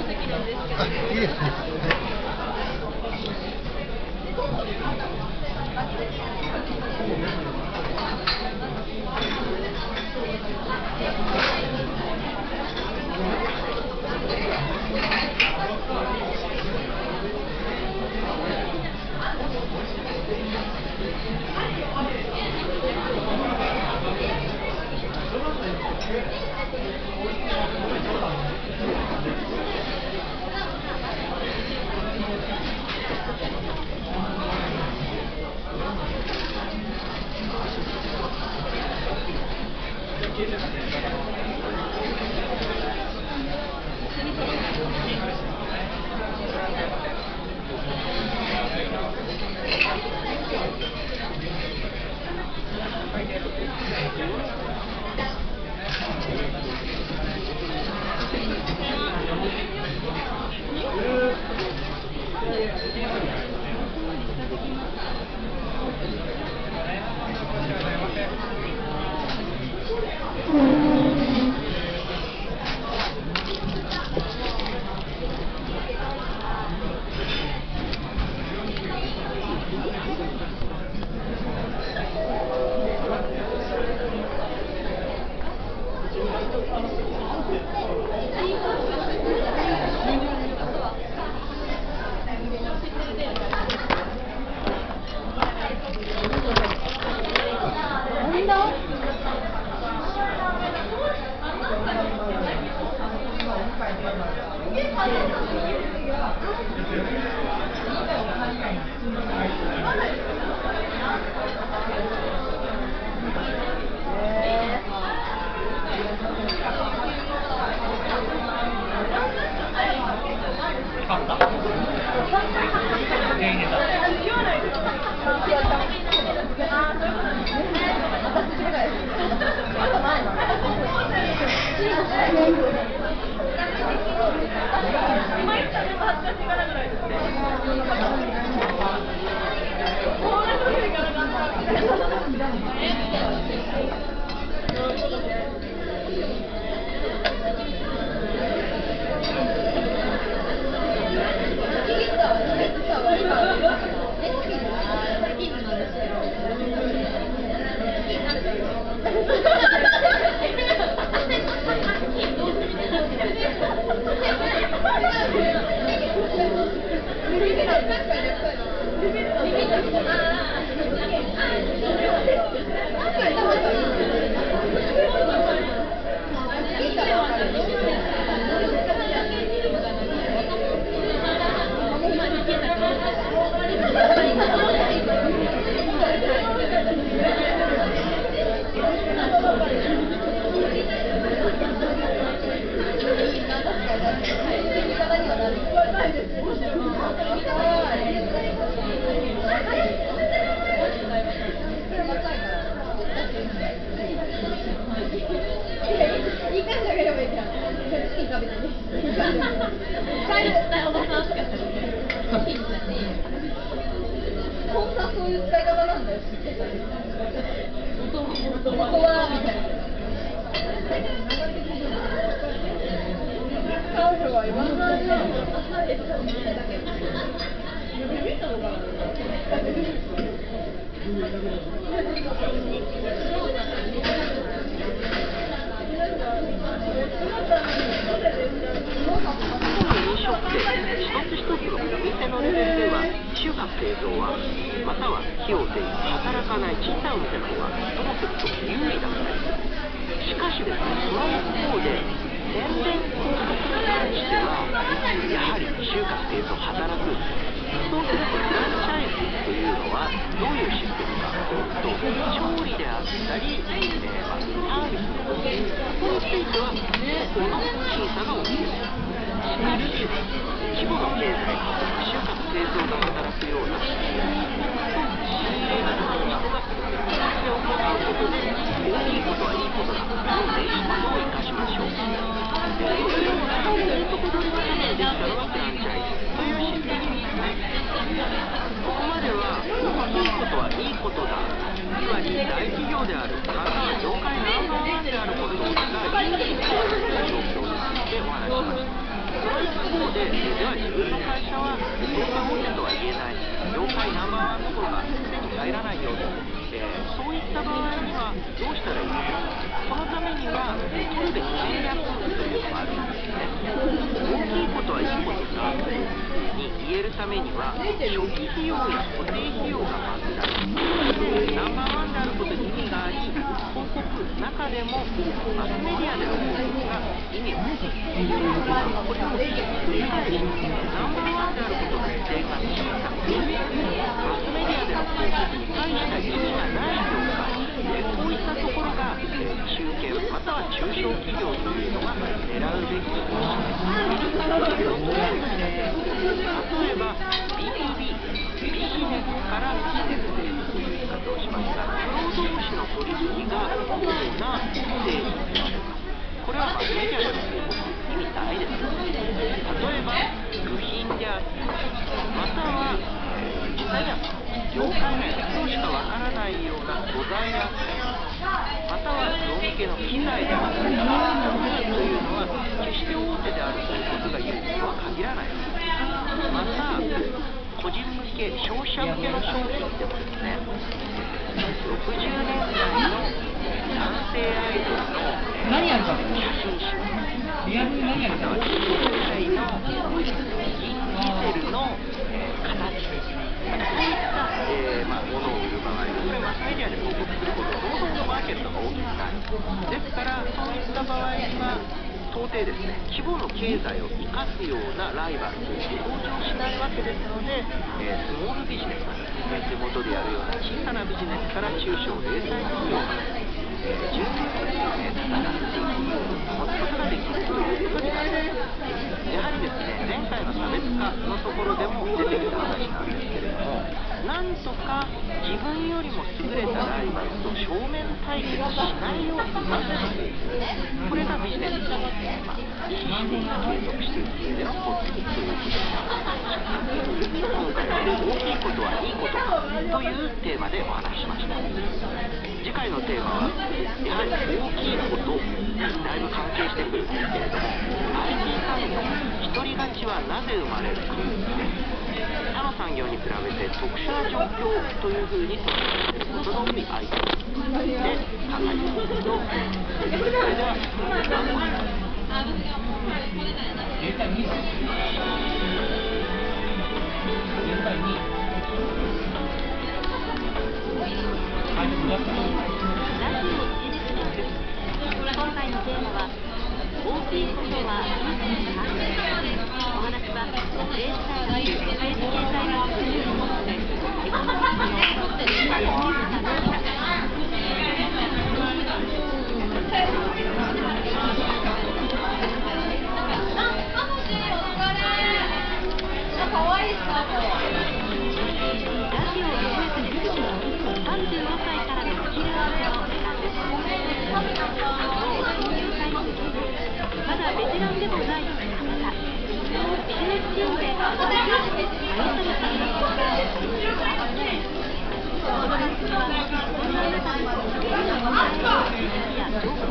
い前お席なんですけど。あいいですねはい本当はそういう使い方なんだよ。元はみたいな。彼女は言わないよ。見たのかな。飲食店一つ一つのお店のレベルでは中華製造はまたは費用で働かない小さいお店の方がともすると有利だったりしかしですねその一方で宣伝広告に関してはやはり中華製造働くそうするとフランチャイズというのはどういうシステムかというと調理であったり、えーまあ、サービスの部分ここについてはここの審査が多いですしかし規模の経済就活製造が働くような仕入れが人がで行うことで大きいことはいいことだの電子化を生かしましょうでそれをいことは良いとこ取りのためにできたのがフランチャイズというシステムですの一方で、では自分の会社は東京大手とは言え、そういった場合にはどうしたらいいのか、そのためには取るべき戦略というのがあるんですね。大きいことはいいことだというふうに言えるためには、初期費用や固定費用がまず大事。ナンバーワンであることに意味があり、広告、中でもマスメディアでの広告が意味を持つ。これを繰り返し、ナンバーワンであることの規定が小さく、マスメディアでの広告に対した意味がない業界、えこういったところが、え中堅または中小企業というのが狙うべき方針です。例えば B2B、ビジネスからビジネスへという言い方をしますが、プロ同士の取引が主な製品であるこれはマスメディアでの広告意味ないです例えば部品であったりまたは、実際には業界内で今日しかわからないような素材であったりまたは業向けの機材であったりというのは決して大手であるということが唯一とは限らないまた個人向け消費者向けの商品でもですね60年代の男性アイドルの写真集。または90年代の銀ディゼルの、えー形えーまあ、ものを売る場合これマスメディアで広告することほどのマーケットが大きくないですからそういった場合には到底ですね。規模の経済を生かすようなライバルという登場しないわけですので、えースモールビジネス、えー地元でやるような小さなビジネスから中小零細企業まで、えー十分に、えー戦っていく保つこと。ができるということになりますやはりですね前回の差別化のところでも出てきた話なんですけどなんとか自分よりも優れたライバルと正面対決しないようにまずこれがビジネスの、まあ、維持して継続していく上でのコツということになる今回は大きいことはいいことというテーマでお話しました次回のテーマはやはり大きいことにだいぶ関係してくる。んですけれども IT 産業一人勝ちはなぜ生まれるか他の産業に比べて特殊な状況というふうに捉えられることの多い IT で考えていくとそれでは絶対2絶対2はい、ください。ラジオビジネスです今回のテーマは大きいことは今 回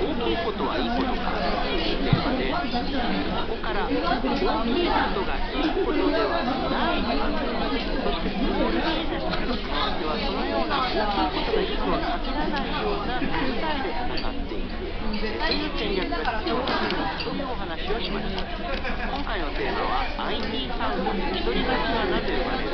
大きいことはいいことかというテーマでここから大きいことがいいことではないそしてスモールビジネスのではそのような大きいことがいいとは限らないような世界で戦っていくそういう戦略が必要だというお話をしました今回のテーマは IT 産業一人勝ちはなぜ生まれる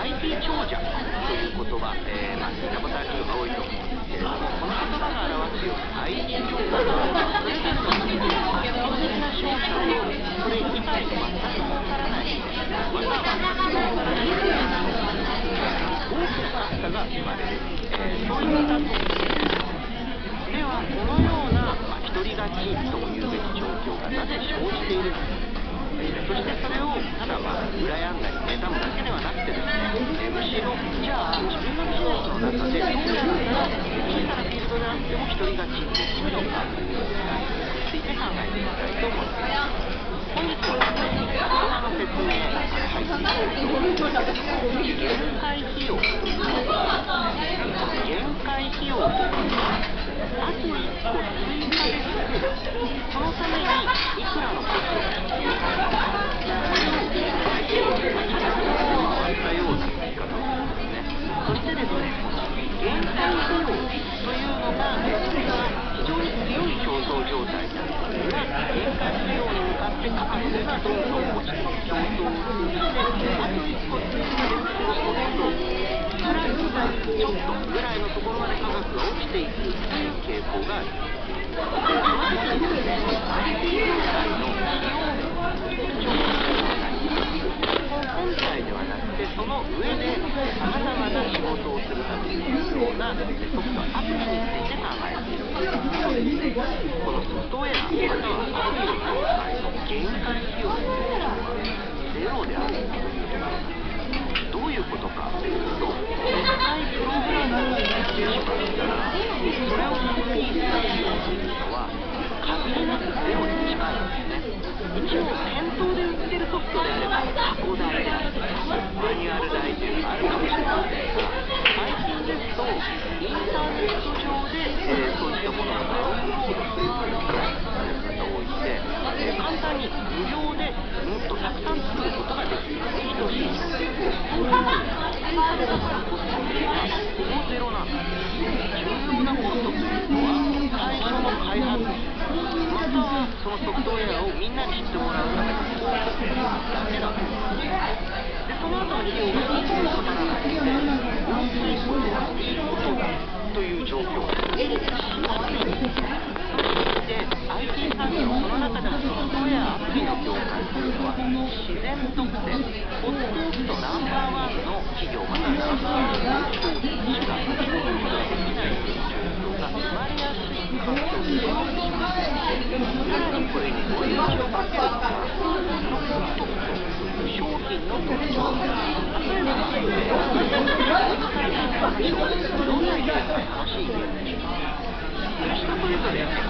IT 長者という言葉、えーまあ、聞いたことある人が多いと思うんですけれどもこの言葉が表すように IT 長者はそれぞれの国で圧倒的な商社をそれ以外と全く分からないまたは全く分か？らないような大きな格差が生まれる、えーあっても一人勝ちできるのかについて考えていきたいと思います。本日は大人の説明から入っていきたいと限界費用限界費用というのはあと1個追加で作るそのためにいくらのコストが必要なのかそれを限界費用という回ったような言い方をするんですねそしてですね限界費用というのが実は非常に強い競争状態にあるんですが限界費用に向かって価格がどんどん落ちていく競争を通じてあと一歩追加で作るコストプラスちょっとぐらいのところまで価格が落ちていくという傾向があります。その時にですね、IT 業界の費用面、特徴があります。本体ではなくて、その上で様々な仕事をするために必要なソフト、アプリについて考えているこのソフトウェア、またはアプリの業界の限界費用というのはゼロであるという。どういうことか。というと、絶対プログラムをしてしまったら、それをコピーするというのは、限りなくゼロに近いんですね。一応、店頭で売ってるソフトであれば、箱代であったり、マニュアル代というのがあるか。もしれませんが、最近ですと、インターネット上で、えーそういったものをダウンロードするという方が多いので、えー簡単に無料でもっとたくさん作ることができる。等しいそういうふうに彼らからコストというのはゼロなんです。重要なコストというのは最初の開発またはそのソフトウェアをみんなに知ってもらうための広告だけなんです。でその後の費用がほとんどかからないので安いことはいいことだという状況です。そして IT 産業その中でもソフトウェアアプリの業界というのは自然特性ホットオフとナンバーワンの企業またナンバーワンの商品しか共有ができないという状況が生まれやすい環境になってしまうさらにこれに追い打ちをかけるのがそのホットという商品の特徴例えばですねどんなゲームが楽しいゲームでしょうか人それぞれ